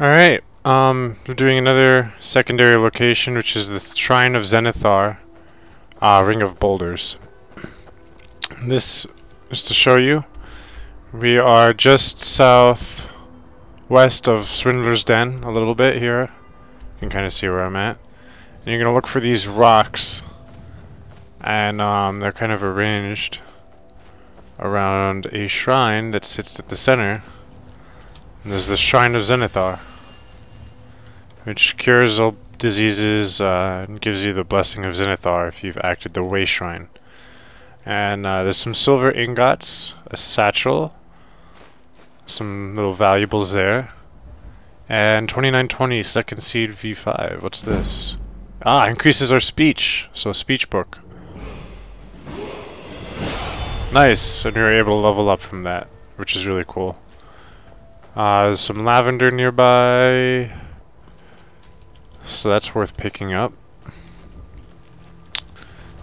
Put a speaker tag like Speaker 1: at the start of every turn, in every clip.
Speaker 1: Alright, um, we're doing another secondary location, which is the Shrine of Zenithar, uh, Ring of Boulders. This, just to show you, we are just south west of Swindler's Den, a little bit here. You can kind of see where I'm at. And you're going to look for these rocks, and um, they're kind of arranged around a shrine that sits at the center. There's the Shrine of Zenithar which cures all diseases uh, and gives you the blessing of Zenithar if you've acted the Way Shrine. And uh, there's some silver ingots, a satchel, some little valuables there, and 2920 second seed V5. What's this? Ah, increases our speech, so speech book. Nice, and you're able to level up from that, which is really cool. Uh, there's some lavender nearby. So that's worth picking up.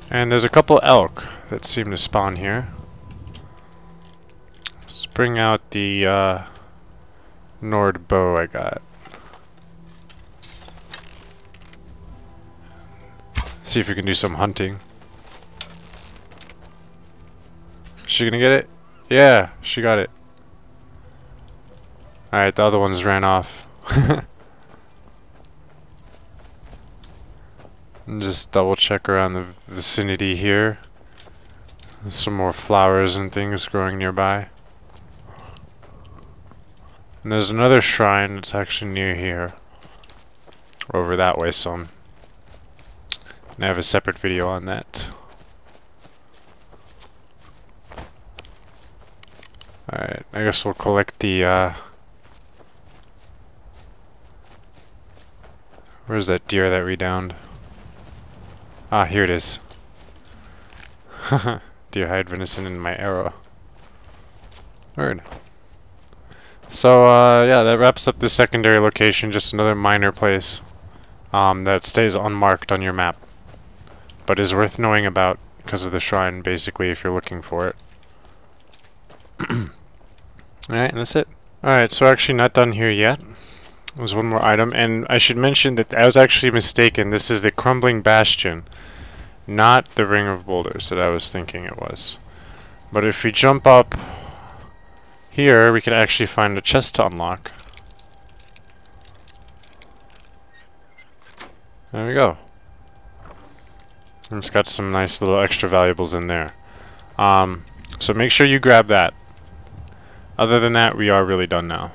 Speaker 1: And there's a couple elk that seem to spawn here. Let's bring out the uh, Nord bow I got. See if we can do some hunting. Is she gonna get it? Yeah, she got it. Alright, the other ones ran off. Just double check around the vicinity here. There's some more flowers and things growing nearby. And there's another shrine that's actually near here. Over that way some. And I have a separate video on that. Alright, I guess we'll collect the, uh... Where's that deer that we downed? Ah, here it is. Deer hide venison in my arrow. Word. So, uh, yeah, that wraps up the secondary location, just another minor place um, that stays unmarked on your map, but is worth knowing about because of the shrine, basically, if you're looking for it. Alright, and that's it. Alright, so actually not done here yet. There's one more item, and I should mention that I was actually mistaken. This is the Crumbling Bastion, not the Ring of Boulders that I was thinking it was. But if we jump up here, we can actually find a chest to unlock. There we go. It's got some nice little extra valuables in there. Um, so make sure you grab that. Other than that, we are really done now.